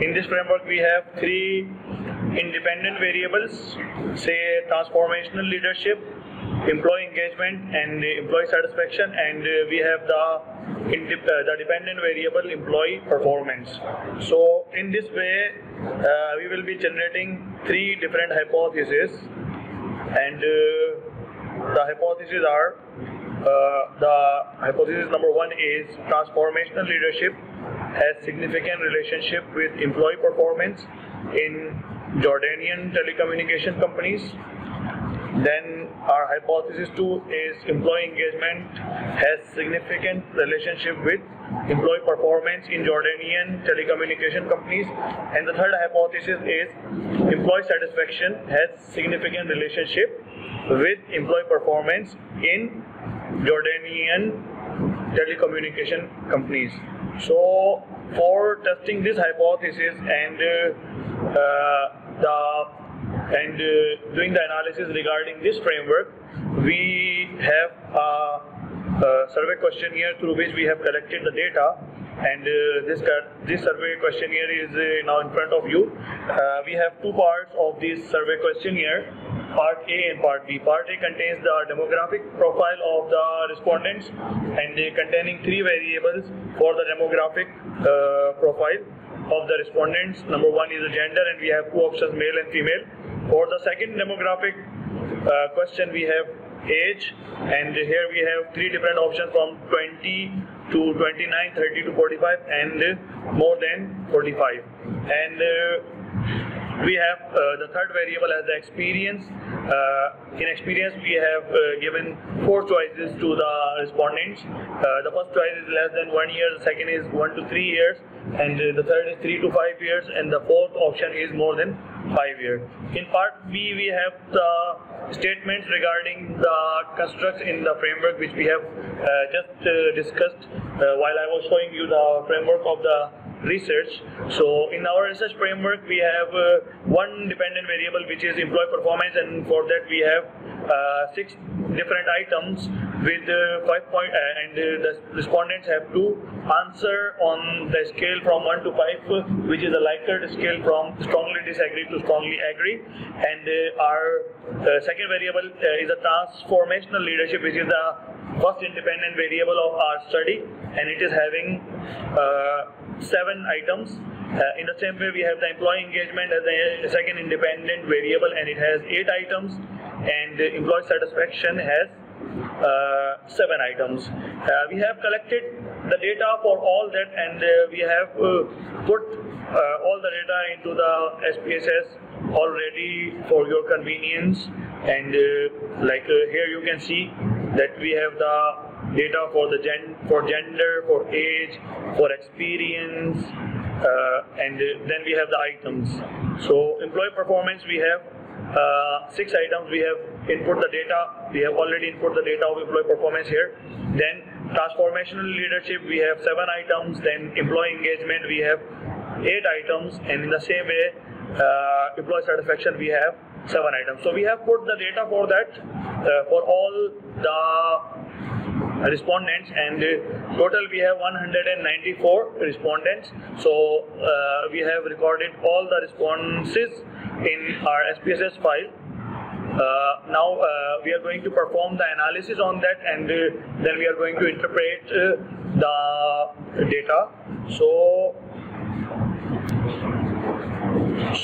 in this framework we have three independent variables, say transformational leadership, employee engagement and employee satisfaction and uh, we have the uh, the dependent variable employee performance. So in this way uh, we will be generating three different hypotheses and uh, the hypotheses are the hypothesis number one is transformational leadership has significant relationship with employee performance in Jordanian telecommunication companies. Then our hypothesis two is employee engagement has significant relationship with employee performance in Jordanian telecommunication companies. And the third hypothesis is employee satisfaction has significant relationship with employee performance in Jordanian telecommunication companies. So for testing this hypothesis and uh, uh, the and uh, doing the analysis regarding this framework, we have a, a, survey questionnaire through which we have collected the data. And uh, this this survey questionnaire is uh, now in front of you. Uh, we have two parts of this survey questionnaire. Part A and Part B. Part A contains the demographic profile of the respondents and they containing three variables for the demographic uh, profile of the respondents. Number one is the gender and we have two options, male and female. For the second demographic uh, question, we have age, and here we have three different options from 20 to 29, 30 to 45, and more than 45. And uh, we have uh, the third variable as the experience. Uh, in experience, we have uh, given four choices to the respondents. Uh, the first choice is less than one year, the second is one to three years, and uh, the third is three to five years, and the fourth option is more than five years. In part B, we have the statements regarding the constructs in the framework which we have uh, just uh, discussed while I was showing you the framework of the research. So in our research framework, we have uh, one dependent variable which is employee performance, and for that we have uh, six different items with uh, five point, uh, and uh, the respondents have to answer on the scale from one to five, which is a Likert scale from strongly disagree to strongly agree. And uh, our second variable is a transformational leadership, which is the first independent variable of our study, and it is having seven items. Uh, in the same way, we have the employee engagement as a second independent variable, and it has eight items. And uh, employee satisfaction has uh, seven items. Uh, we have collected the data for all that, and uh, we have uh, put all the data into the SPSS already for your convenience. And like here, you can see that we have the data for the gen for gender, for age, for experience, uh, and then we have the items. So employee performance, we have uh, six items. We have input the data. We have already input the data of employee performance here. Then transformational leadership, we have seven items. Then employee engagement, we have eight items. And in the same way, uh, employee satisfaction, we have seven items. So we have put the data for that uh, for all the respondents and uh, total we have 194 respondents. So uh, we have recorded all the responses in our SPSS file. Uh, now uh, we are going to perform the analysis on that and uh, then we are going to interpret uh, the data. So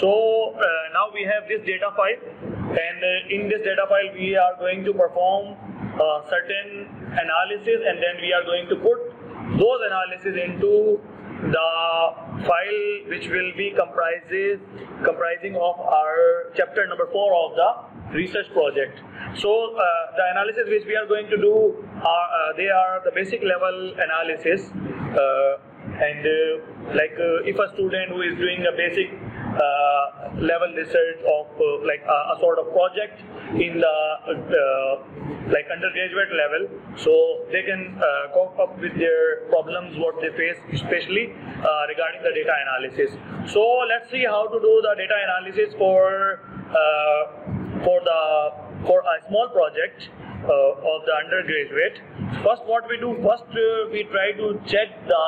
so now we have this data file and in this data file we are going to perform certain analysis and then we are going to put those analysis into the file which will be comprises comprising of our chapter number four of the research project. So uh, the analysis which we are going to do are uh, they are the basic level analysis uh, and uh, like uh, if a student who is doing a basic level research of uh, like a, a, sort of project in the uh, like undergraduate level so they can uh, cope up with their problems what they face especially uh, regarding the data analysis so let's see how to do the data analysis for uh, for the for a small project uh, of the undergraduate. First, what we do, first uh, we try to check the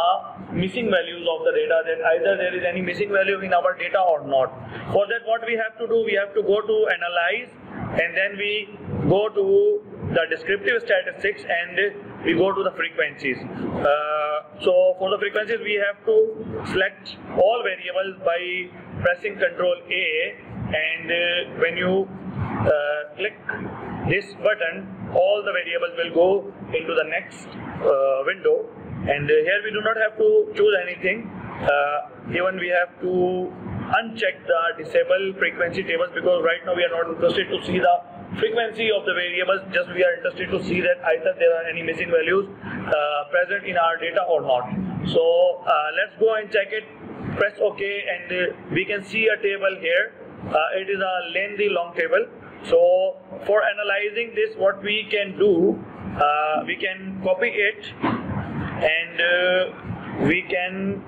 missing values of the data that either there is any missing value in our data or not. For that, what we have to do, we have to go to analyze and then we go to the descriptive statistics and we go to the frequencies. Uh, so for the frequencies, we have to select all variables by pressing Control A, and uh, when you uh, click this button, all the variables will go into the next uh, window. And uh, here we do not have to choose anything. Uh, even we have to uncheck the disable frequency tables because right now we are not interested to see the frequency of the variables. Just we are interested to see that either there are any missing values uh, present in our data or not. So uh, let's go and check it. Press ok and uh, we can see a table here. Uh, it is a lengthy long table. So for analyzing this what we can do we can copy it and uh, we can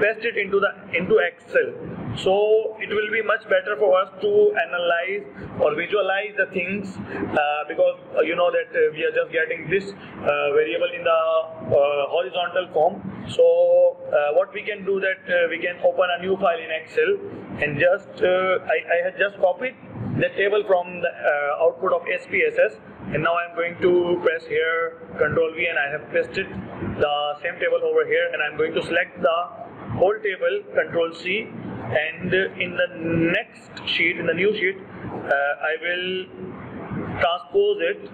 paste it into the into excel. So it will be much better for us to analyze or visualize the things uh, because uh, you know that uh, we are just getting this uh, variable in the uh, horizontal form. So what we can do that we can open a new file in excel and just I, I had just copied the table from the output of SPSS and now I'm going to press here control V and I have pasted the same table over here and I'm going to select the whole table control C. And in the next sheet in the new sheet uh, I will transpose it.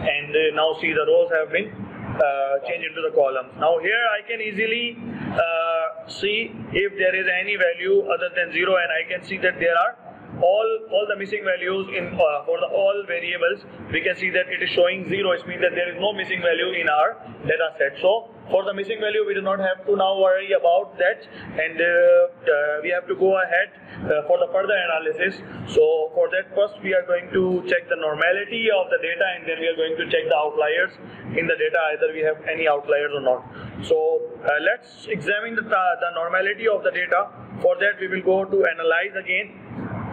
And uh, now see the rows have been uh, changed into the columns. Now here I can easily uh, see if there is any value other than 0 and I can see that there are all all the missing values in uh, for the all variables we can see that it is showing zero it means that there is no missing value in our data set. So for the missing value we do not have to now worry about that and uh, uh, we have to go ahead uh, for the further analysis. So for that first we are going to check the normality of the data and then we are going to check the outliers in the data either we have any outliers or not. So uh, let's examine the, the normality of the data. For that we will go to analyze again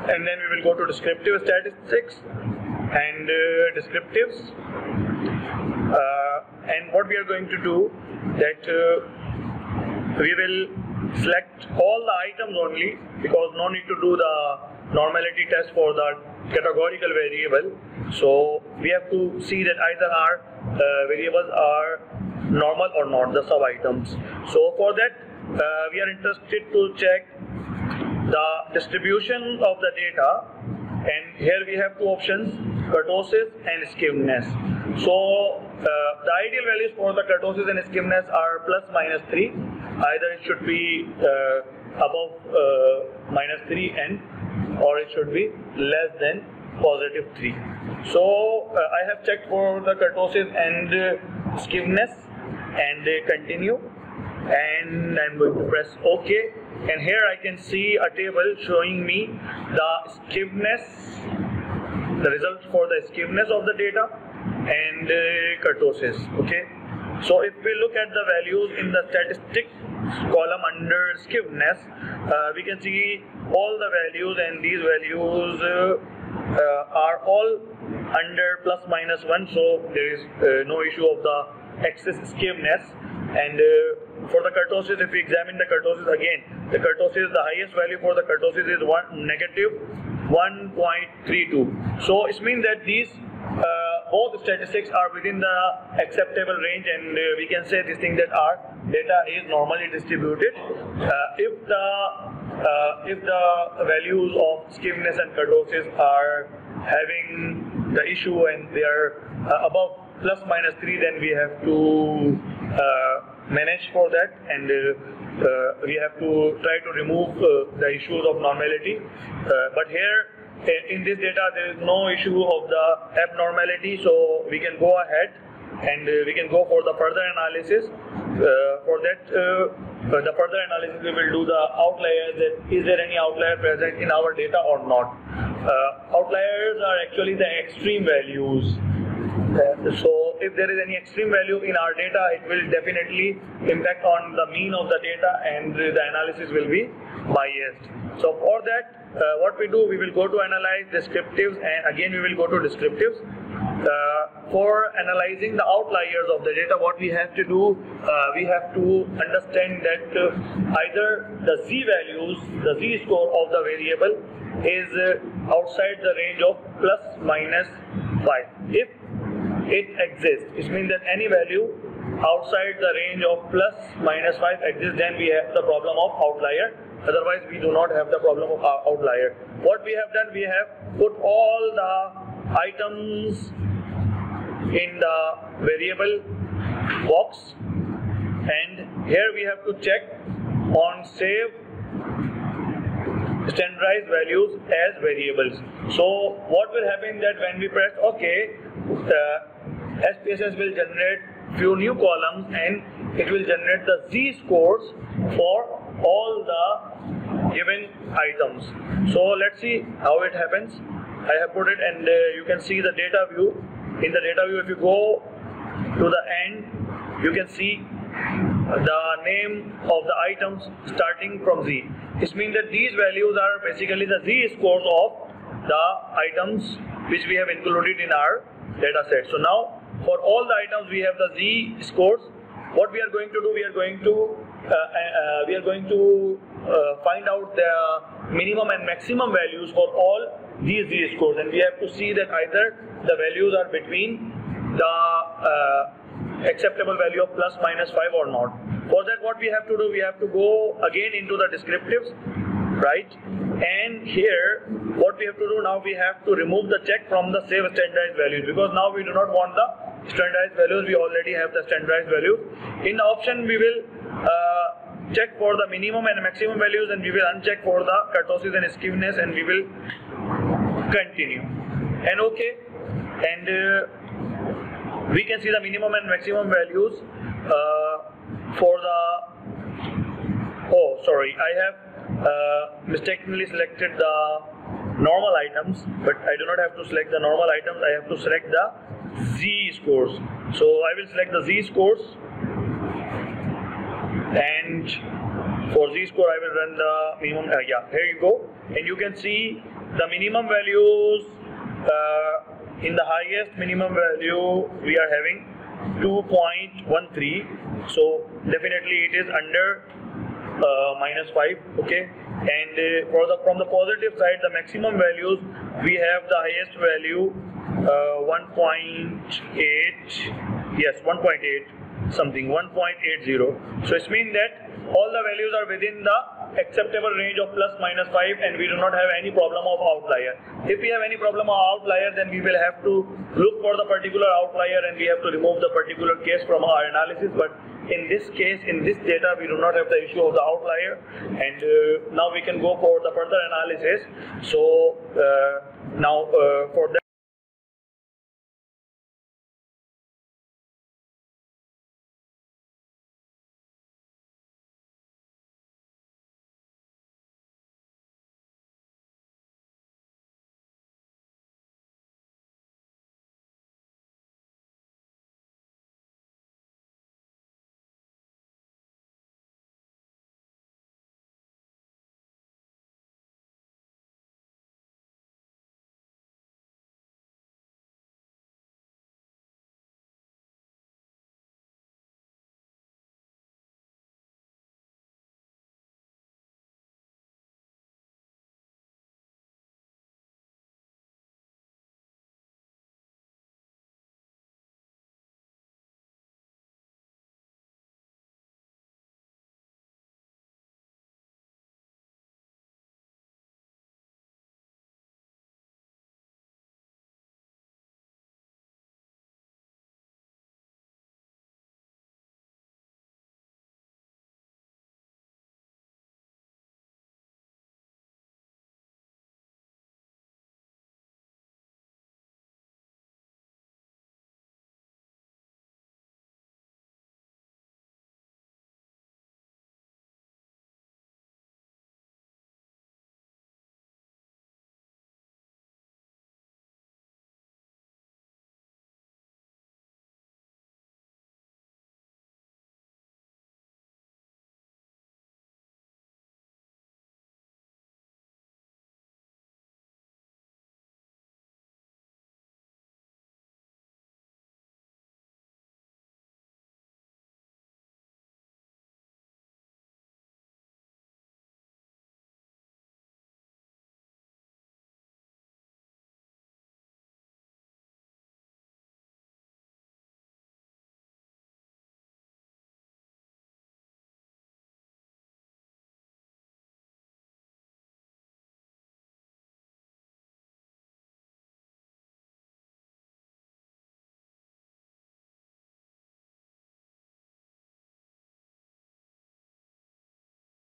and then we will go to descriptive statistics and uh, descriptives. Uh, and what we are going to do that uh, we will select all the items only because no need to do the normality test for the categorical variable. So we have to see that either our uh, variables are normal or not the sub items. So for that uh, we are interested to check the distribution of the data and here we have two options kurtosis and skewness. So uh, the ideal values for the kurtosis and skewness are plus minus 3 either it should be uh, above uh, minus 3 and or it should be less than positive 3 so uh, I have checked for the kurtosis and uh, skewness and continue and I'm going to press OK. And here I can see a table showing me the skewness the result for the skewness of the data and uh, kurtosis okay? So if we look at the values in the statistics column under skewness uh, we can see all the values and these values uh, uh are all under plus minus 1 so there is uh, no issue of the excess skewness and uh, for the kurtosis, if we examine the kurtosis again, the kurtosis, the highest value for the kurtosis is one negative 1.32. So it means that these uh, both statistics are within the acceptable range and uh, we can say this thing that our data is normally distributed. Uh, if the uh, if the values of skewness and kurtosis are having the issue and they are uh, above plus minus 3 then we have to uh, manage for that and uh, uh, we have to try to remove the issues of normality but here in this data there is no issue of the abnormality so we can go ahead and uh, we can go for the further analysis. Uh, for that, uh, the further analysis we will do the outliers. That is there any outlier present in our data or not? outliers are actually the extreme values so if there is any extreme value in our data, it will definitely impact on the mean of the data and the analysis will be biased. So for that, uh, what we do, we will go to analyze descriptives and again we will go to descriptives. uh, for analyzing the outliers of the data, what we have to do, uh, we have to understand that uh, either the z values, the z score of the variable is uh, outside the range of plus minus 5. If it exists, it means that any value outside the range of plus minus 5 exists, then we have the problem of outlier. Otherwise, we do not have the problem of uh, outlier. What we have done, we have put all the items in the variable box and here we have to check on save standardized values as variables. So what will happen that when we press OK, the SPSS will generate few new columns and it will generate the Z scores for all the given items. So let's see how it happens. I have put it and uh, you can see the data view. In the data view if you go to the end you can see the name of the items starting from Z. This means that these values are basically the Z scores of the items which we have included in our data set. So now for all the items we have the Z scores. What we are going to do, we are going to uh, uh, we are going to uh, find out the minimum and maximum values for all these Z scores, and we have to see that either the values are between the uh, acceptable value of plus minus 5 or not. For that what we have to do, we have to go again into the descriptives, right? And here, what we have to do now, we have to remove the check from the save standardized values because now we do not want the standardized values, we already have the standardized values. In the option, we will uh, check for the minimum and maximum values and we will uncheck for the kurtosis and skewness and we will continue. And okay, and uh, we can see the minimum and maximum values uh, for the oh sorry I have uh, mistakenly selected the normal items but I do not have to select the normal items. I have to select the Z scores. So I will select the Z scores. And for Z score I will run the minimum uh, yeah here you go. And you can see the minimum values uh, in the highest minimum value we are having 2.13 so definitely it is under uh, minus 5 okay? And uh, for the from the positive side the maximum values we have the highest value uh, 1.8 yes 1.8 something 1.80 so it means that all the values are within the acceptable range of plus minus 5 and we do not have any problem of outlier. If we have any problem of outlier then we will have to look for the particular outlier and we have to remove the particular case from our analysis but in this case in this data we do not have the issue of the outlier and uh, now we can go for the further analysis. So uh, now uh, for that